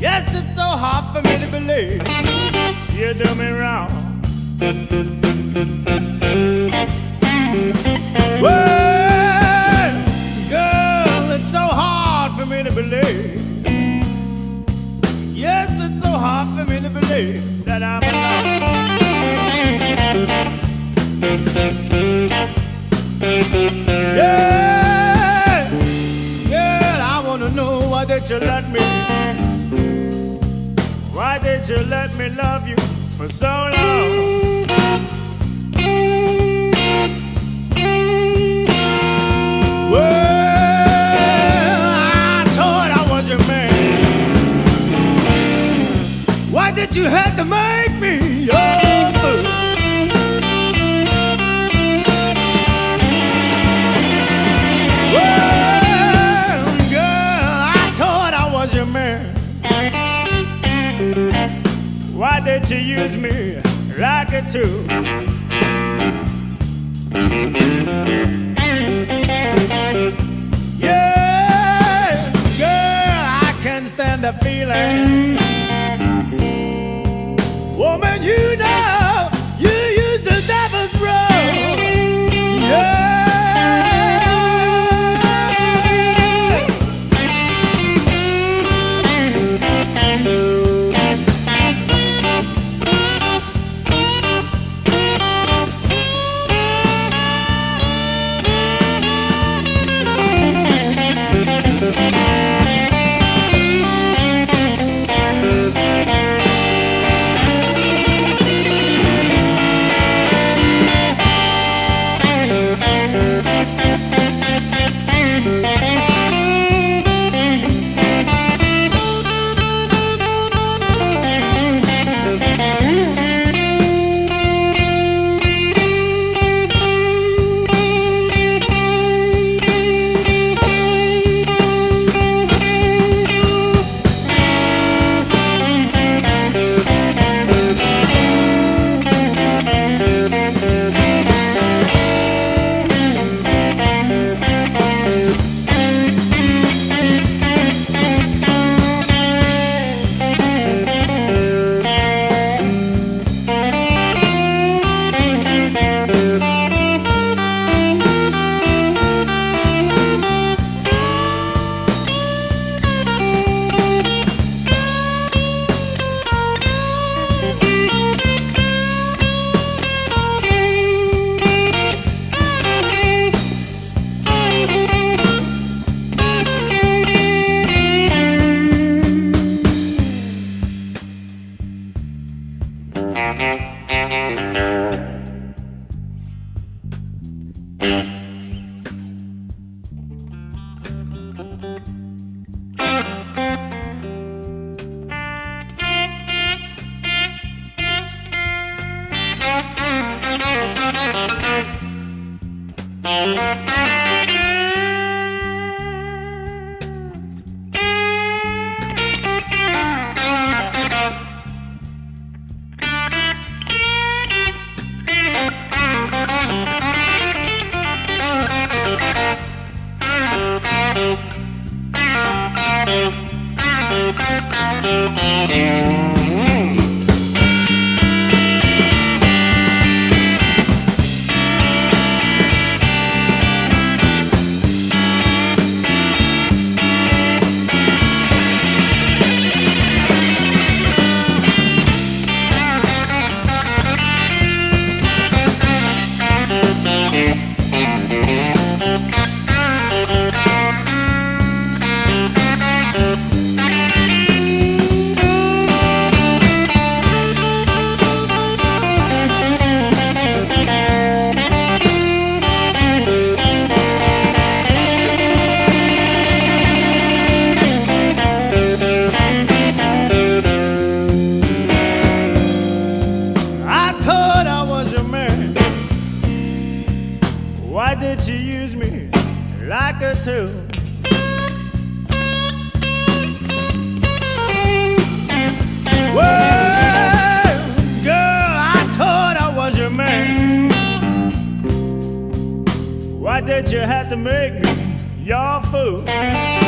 Yes, it's so hard for me to believe you do me wrong. Well, girl, it's so hard for me to believe. Yes, it's so hard for me to believe that I'm alone. Yeah, girl, I wanna know why did you let me. Why did you let me love you for so long? Me like it tool? Thank. Did you have to make me your fool?